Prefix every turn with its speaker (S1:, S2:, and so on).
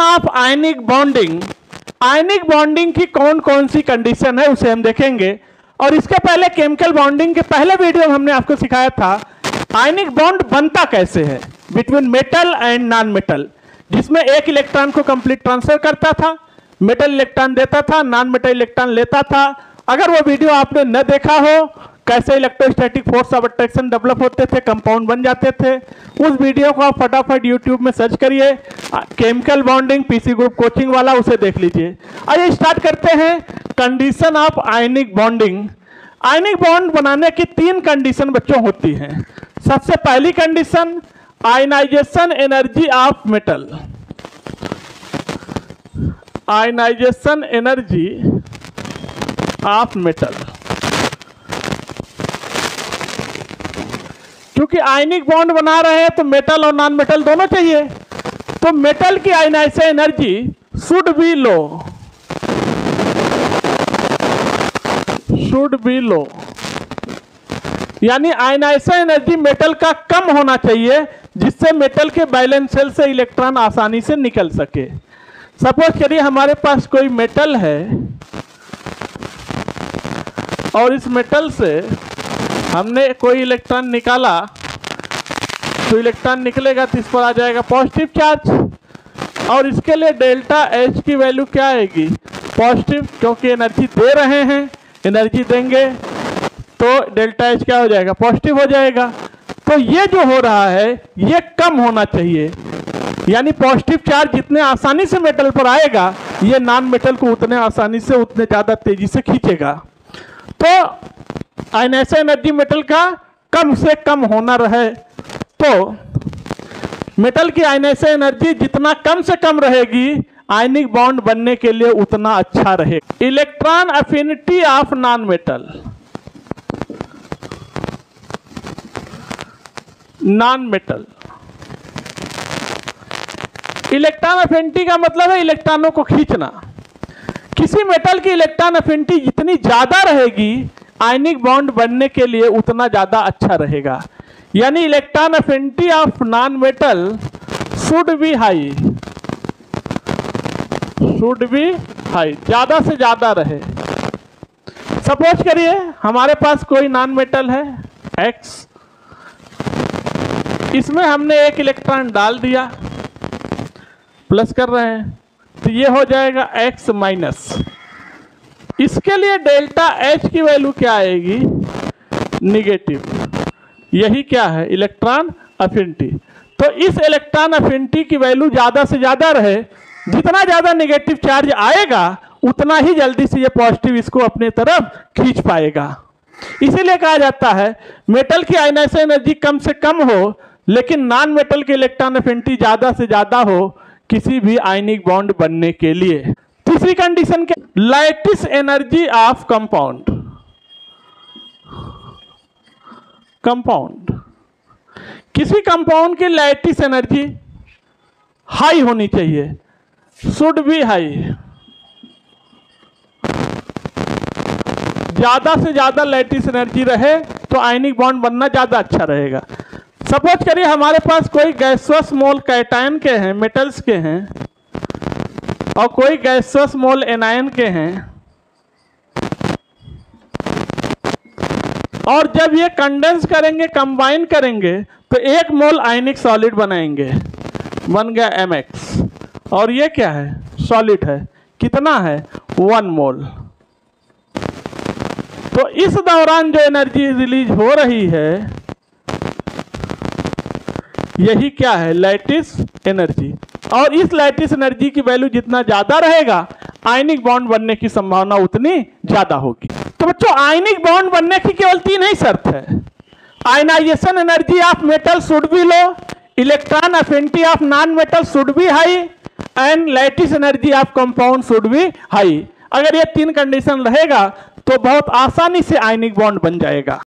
S1: Of ionic bonding ionic bonding की कौन कौन सी कंडीशन है, उसे हम देखेंगे। और इसके पहले केमिकल बॉन्डिंग के पहले वीडियो हमने आपको सिखाया था आयनिक बॉन्ड बनता कैसे है? Between metal and non metal जिसमें एक इलेक्ट्रॉन को कंप्लीट ट्रांसफ़र करता था मेटल इलेक्ट्रॉन देता था नॉन मेटल इलेक्ट्रॉन लेता था। अगर वो वीडियो आपने न देखा हो कैसे electrostatic force of attraction develop होते थे कंपाउंड बन जाते थे, उस वीडियो को आप फटाफट यूट्यूब में सर्च करिए। Chemical bonding PC group coaching वाला, उसे देख लीजिए। आइए स्टार्ट करते हैं। Condition of ionic bonding ionic bond बनाने की तीन कंडीशन बच्चों होती हैं। सबसे पहली condition ionization energy of metal ionization energy of metal क्योंकि आयनिक बॉन्ड बना रहे हैं तो मेटल और नॉन मेटल दोनों चाहिए। तो मेटल की ionization energy should be low should be low यानी आयनाइजेशन एनर्जी मेटल का कम होना चाहिए, जिससे मेटल के बैलेंस सेल से इलेक्ट्रॉन आसानी से निकल सके। सपोज़ करिए हमारे पास कोई मेटल है, और इस मेटल से हमने कोई इलेक्ट्रॉन निकाला तो इलेक्ट्रॉन निकलेगा तो इस पर आ जाएगा पॉजिटिव चार्ज और इसके लिए डेल्टा एच की वैल्यू क्या आएगी? पॉजिटिव क्योंकि एनर्जी दे रहे हैं एनर्जी देंगे तो डेल्टा एच क्या हो जाएगा? पॉजिटिव हो जाएगा। तो ये जो हो रहा है, ये कम होना चाहिए। यानी पॉजिटिव चार्ज जितने आसानी से मेटल पर आएगा, ये नॉन मेटल को उतने आसानी से, उतने ज़्यादा तेज़ी से खींचेगा। तो आयनेशन एनर्जी मेटल का कम से कम होना रहे। तो मेटल की आयनेशन एनर्जी जितना कम से कम रहेगी आयनिक बॉन्ड बनने के लिए उतना अच्छा रहेगा। Electron affinity of non metal non metal electron affinity का मतलब है इलेक्ट्रॉनों को खींचना। किसी मेटल की इलेक्ट्रॉन अफिनिटी जितनी ज़्यादा रहेगी आयनिक बॉन्ड बनने के लिए उतना ज़्यादा अच्छा रहेगा। यानी electron affinity of non metal should be high should be high ज़्यादा से ज़्यादा रहे। सपोज़ करिए, हमारे पास कोई नॉन मेटल है एक्स इसमें हमने एक इलेक्ट्रॉन डाल दिया। प्लस कर रहे हैं। तो ये हो जाएगा x माइनस। इसके लिए डेल्टा एच की वैल्यू क्या आएगी? निगेटिव यही क्या है? इलेक्ट्रॉन अफिनिटी तो इस इलेक्ट्रॉन अफिनिटी की वैल्यू ज़्यादा से ज़्यादा रहे। जितना ज़्यादा निगेटिव चार्ज आएगा, उतना ही जल्दी से ये पॉजिटिव इसको अपने तरफ़ खींच पाएगा। इसीलिए कहा जाता है मेटल की आयनाइजेशन एनर्जी कम से कम हो, लेकिन नॉन मेटल के इलेक्ट्रॉन अफिनिटी ज़्यादा से ज़्यादा हो किसी भी आयनिक बॉन्ड बनने के लिए। तीसरी कंडीशन के lattice energy of compound compound किसी कंपाउंड की लाइटिस एनर्जी हाई होनी चाहिए। शुड बी हाई ज़्यादा से ज़्यादा लाइटिस एनर्जी रहे तो आयनिक बॉन्ड बनना ज़्यादा अच्छा रहेगा। सपोज़ करिए हमारे पास कोई गैसवस मोल कैटायन के हैं मेटल्स के हैं और कोई गैसवस मोल एनायन के हैं। और जब ये कंडेंस करेंगे, कंबाइन करेंगे तो एक मोल आयनिक सॉलिड बनाएँगे। बन गया एम एक्स और ये क्या है? सॉलिड है। कितना है? One mole. तो इस दौरान जो एनर्जी रिलीज़ हो रही है, यही क्या है? Lattice energy. और इस लैटिस एनर्जी की वैल्यू जितना ज़्यादा रहेगा, आयनिक बॉन्ड बनने की संभावना उतनी ज़्यादा होगी। तो बच्चों, आयनिक बॉन्ड बनने की केवल तीन ही शर्त है। Ionization energy of metal should be low, electron affinity of non metal should be high, and lattice energy of compound should be high. अगर ये तीन कंडीशन रहेगा तो बहुत आसानी से आयनिक बॉन्ड बन जाएगा।